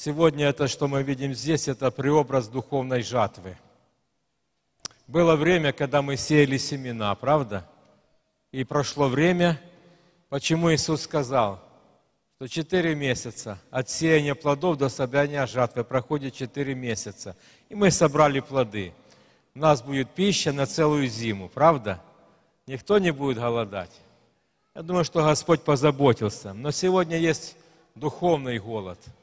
Сегодня это, что мы видим здесь, это преобраз духовной жатвы. Было время, когда мы сеяли семена, правда? И прошло время, почему Иисус сказал, что четыре месяца от сеяния плодов до собрания жатвы проходит четыре месяца. И мы собрали плоды. У нас будет пища на целую зиму, правда? Никто не будет голодать. Я думаю, что Господь позаботился. Но сегодня есть духовный голод –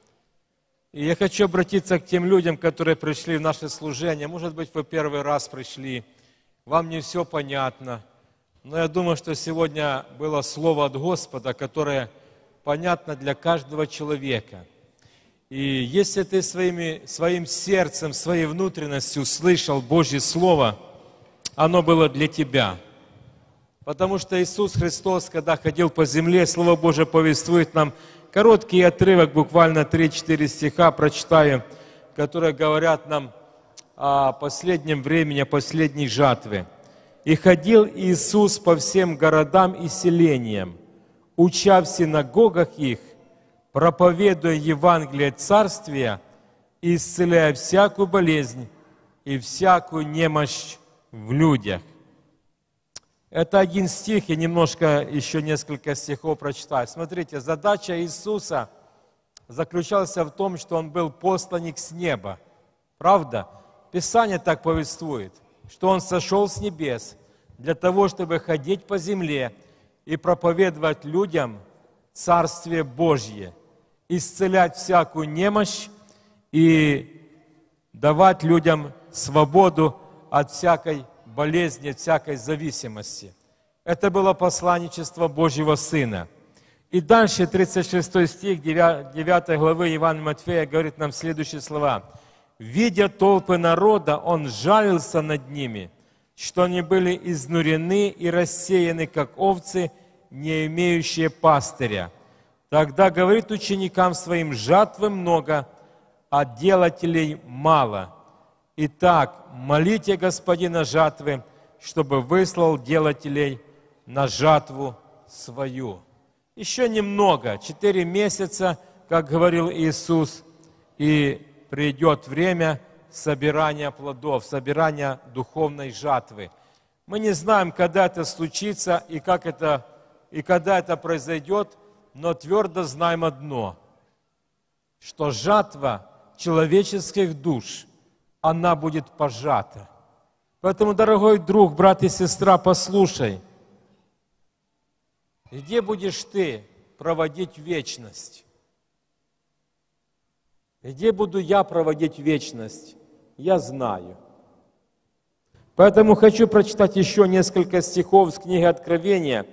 и я хочу обратиться к тем людям, которые пришли в наше служение. Может быть, вы первый раз пришли, вам не все понятно. Но я думаю, что сегодня было слово от Господа, которое понятно для каждого человека. И если ты своими, своим сердцем, своей внутренностью услышал Божье Слово, оно было для тебя. Потому что Иисус Христос, когда ходил по земле, Слово Божие повествует нам – Короткий отрывок, буквально 3-4 стиха прочитаю, которые говорят нам о последнем времени, о последней жатве. «И ходил Иисус по всем городам и селениям, уча в синагогах их, проповедуя Евангелие Царствия исцеляя всякую болезнь и всякую немощь в людях». Это один стих, я немножко, еще несколько стихов прочитаю. Смотрите, задача Иисуса заключалась в том, что Он был посланник с неба. Правда? Писание так повествует, что Он сошел с небес для того, чтобы ходить по земле и проповедовать людям Царствие Божье, исцелять всякую немощь и давать людям свободу от всякой болезни, всякой зависимости. Это было посланничество Божьего Сына. И дальше 36 стих 9 главы Ивана Матфея говорит нам следующие слова. «Видя толпы народа, он жалился над ними, что они были изнурены и рассеяны, как овцы, не имеющие пастыря. Тогда говорит ученикам своим, жатвы много, а делателей мало. Итак, молите Господина жатвы, чтобы выслал делателей на жатву свою. Еще немного, четыре месяца, как говорил Иисус, и придет время собирания плодов, собирания духовной жатвы. Мы не знаем, когда это случится и как это, и когда это произойдет, но твердо знаем одно, что жатва человеческих душ – она будет пожата. Поэтому, дорогой друг, брат и сестра, послушай, где будешь ты проводить вечность? Где буду я проводить вечность? Я знаю. Поэтому хочу прочитать еще несколько стихов с книги Откровения,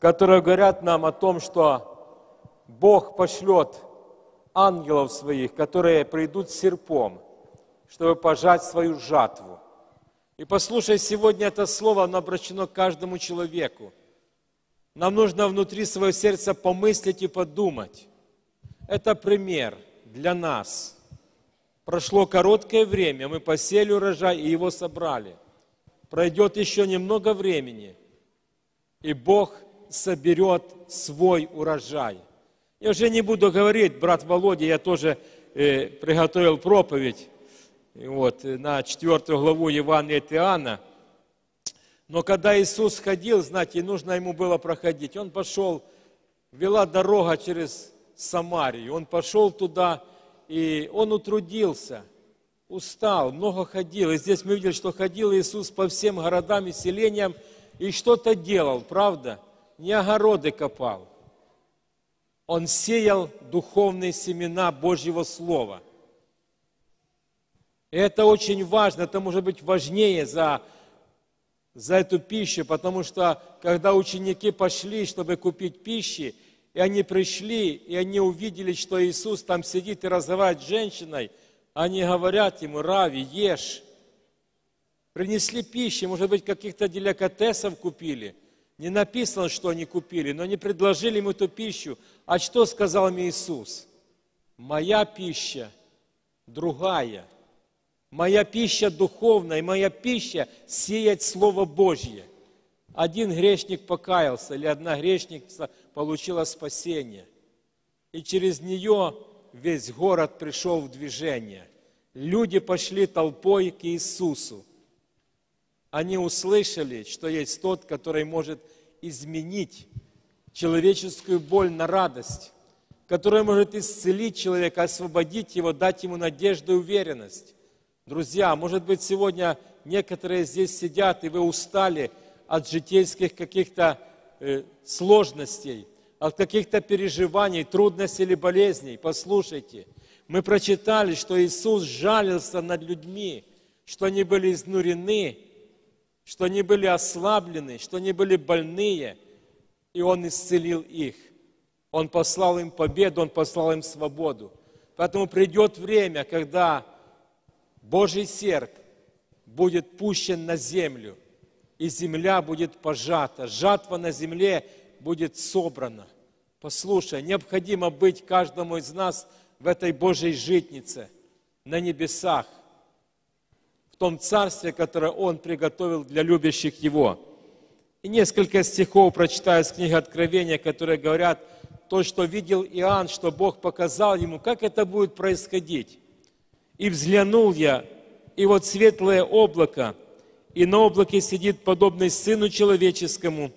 которые говорят нам о том, что Бог пошлет ангелов своих, которые придут с серпом – чтобы пожать свою жатву. И послушай, сегодня это слово, оно обращено к каждому человеку. Нам нужно внутри своего сердца помыслить и подумать. Это пример для нас. Прошло короткое время, мы посели урожай и его собрали. Пройдет еще немного времени, и Бог соберет свой урожай. Я уже не буду говорить, брат Володя, я тоже э, приготовил проповедь вот, на четвертую главу Евангелия от Иоанна. Но когда Иисус ходил, знаете, нужно ему было проходить. Он пошел, вела дорога через Самарию. Он пошел туда, и он утрудился, устал, много ходил. И здесь мы видели, что ходил Иисус по всем городам и селениям, и что-то делал, правда? Не огороды копал. Он сеял духовные семена Божьего Слова – это очень важно, это может быть важнее за, за эту пищу, потому что когда ученики пошли, чтобы купить пищи, и они пришли, и они увидели, что Иисус там сидит и разговаривает с женщиной, они говорят ему, Рави, ешь. Принесли пищи, может быть, каких-то деликатесов купили. Не написано, что они купили, но они предложили ему эту пищу. А что сказал им Иисус? Моя пища другая – Моя пища духовная, моя пища сеять Слово Божье. Один грешник покаялся, или одна грешница получила спасение. И через нее весь город пришел в движение. Люди пошли толпой к Иисусу. Они услышали, что есть тот, который может изменить человеческую боль на радость, который может исцелить человека, освободить его, дать ему надежду и уверенность. Друзья, может быть, сегодня некоторые здесь сидят, и вы устали от житейских каких-то э, сложностей, от каких-то переживаний, трудностей или болезней. Послушайте, мы прочитали, что Иисус жалился над людьми, что они были изнурены, что они были ослаблены, что они были больные, и Он исцелил их. Он послал им победу, Он послал им свободу. Поэтому придет время, когда Божий серп будет пущен на землю, и земля будет пожата, жатва на земле будет собрана. Послушай, необходимо быть каждому из нас в этой Божьей житнице, на небесах, том царстве, которое Он приготовил для любящих Его. И несколько стихов прочитаю из книги Откровения, которые говорят то, что видел Иоанн, что Бог показал ему, как это будет происходить. «И взглянул я, и вот светлое облако, и на облаке сидит подобный Сыну Человеческому,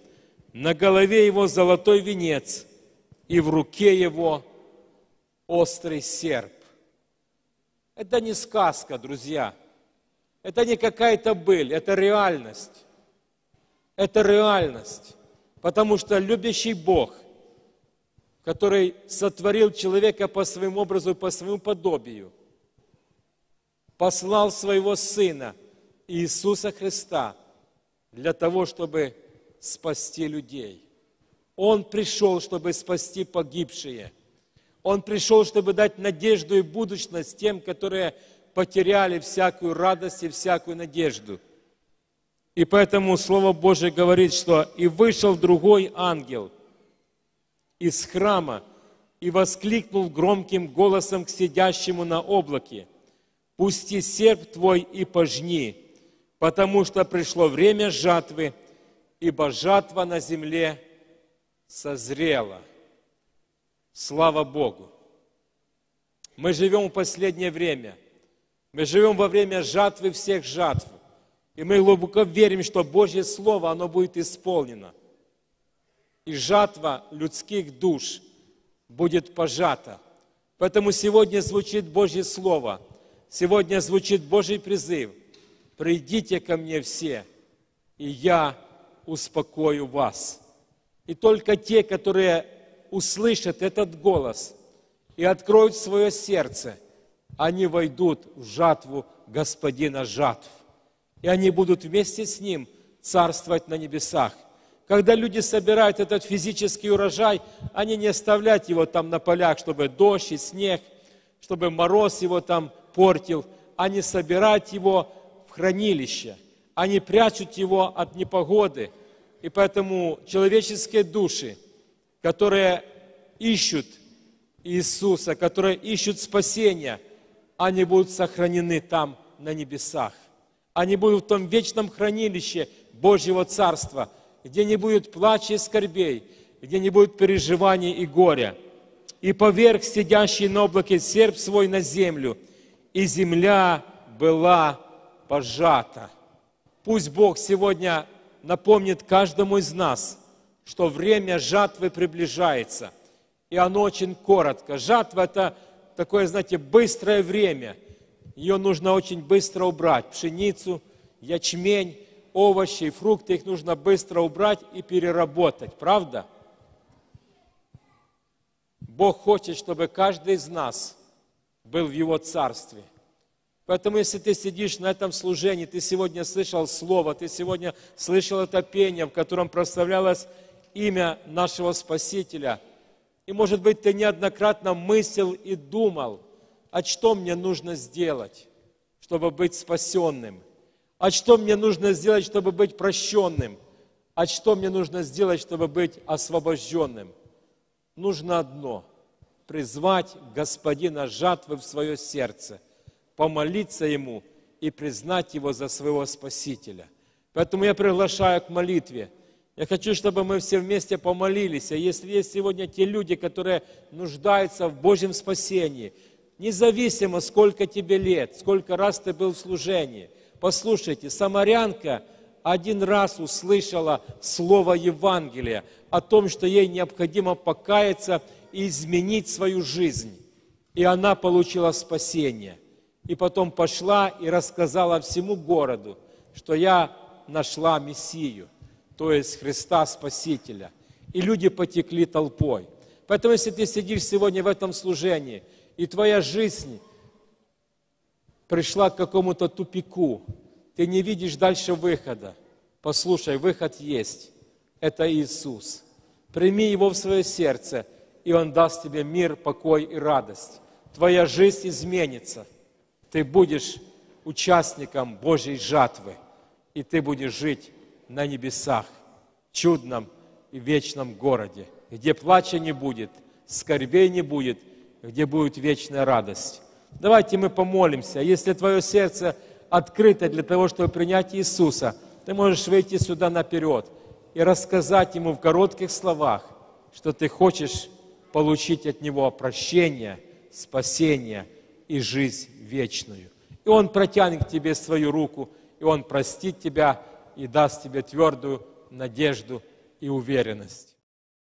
на голове его золотой венец, и в руке его острый серп». Это не сказка, друзья – это не какая-то быль, это реальность. Это реальность. Потому что любящий Бог, который сотворил человека по своему образу, по своему подобию, послал своего Сына Иисуса Христа для того, чтобы спасти людей. Он пришел, чтобы спасти погибшие. Он пришел, чтобы дать надежду и будущность тем, которые потеряли всякую радость и всякую надежду. И поэтому Слово Божие говорит, что «И вышел другой ангел из храма и воскликнул громким голосом к сидящему на облаке, «Пусти серп твой и пожни, потому что пришло время жатвы, ибо жатва на земле созрела». Слава Богу! Мы живем в последнее время – мы живем во время жатвы всех жатв. И мы глубоко верим, что Божье Слово, оно будет исполнено. И жатва людских душ будет пожата. Поэтому сегодня звучит Божье Слово. Сегодня звучит Божий призыв. Придите ко мне все, и я успокою вас. И только те, которые услышат этот голос и откроют свое сердце – они войдут в жатву Господина жатв. И они будут вместе с Ним царствовать на небесах. Когда люди собирают этот физический урожай, они не оставляют его там на полях, чтобы дождь и снег, чтобы мороз его там портил. Они собирают его в хранилище. Они прячут его от непогоды. И поэтому человеческие души, которые ищут Иисуса, которые ищут спасения – они будут сохранены там, на небесах. Они будут в том вечном хранилище Божьего Царства, где не будет плача и скорбей, где не будет переживаний и горя. И поверх сидящий на облаке серп свой на землю, и земля была пожата. Пусть Бог сегодня напомнит каждому из нас, что время жатвы приближается, и оно очень коротко. Жатва – это такое, знаете, быстрое время. Ее нужно очень быстро убрать. Пшеницу, ячмень, овощи и фрукты, их нужно быстро убрать и переработать. Правда? Бог хочет, чтобы каждый из нас был в Его Царстве. Поэтому, если ты сидишь на этом служении, ты сегодня слышал Слово, ты сегодня слышал это пение, в котором прославлялось имя нашего Спасителя – и, может быть, ты неоднократно мыслил и думал, а что мне нужно сделать, чтобы быть спасенным? А что мне нужно сделать, чтобы быть прощенным? А что мне нужно сделать, чтобы быть освобожденным? Нужно одно – призвать Господина жатвы в свое сердце, помолиться Ему и признать Его за своего Спасителя. Поэтому я приглашаю к молитве. Я хочу, чтобы мы все вместе помолились. А если есть сегодня те люди, которые нуждаются в Божьем спасении, независимо, сколько тебе лет, сколько раз ты был в служении, послушайте, самарянка один раз услышала слово Евангелия о том, что ей необходимо покаяться изменить свою жизнь. И она получила спасение. И потом пошла и рассказала всему городу, что я нашла Мессию, то есть Христа Спасителя. И люди потекли толпой. Поэтому, если ты сидишь сегодня в этом служении, и твоя жизнь пришла к какому-то тупику, ты не видишь дальше выхода, послушай, выход есть. Это Иисус. Прими Его в свое сердце, и Он даст тебе мир, покой и радость. Твоя жизнь изменится. Ты будешь участником Божьей жатвы, и ты будешь жить на небесах, чудном и вечном городе, где плача не будет, скорбей не будет, где будет вечная радость. Давайте мы помолимся. Если твое сердце открыто для того, чтобы принять Иисуса, ты можешь выйти сюда наперед и рассказать Ему в коротких словах, что ты хочешь получить от Него прощение, спасение и жизнь вечную. И Он протянет к тебе свою руку, и Он простит тебя и даст тебе твердую надежду и уверенность.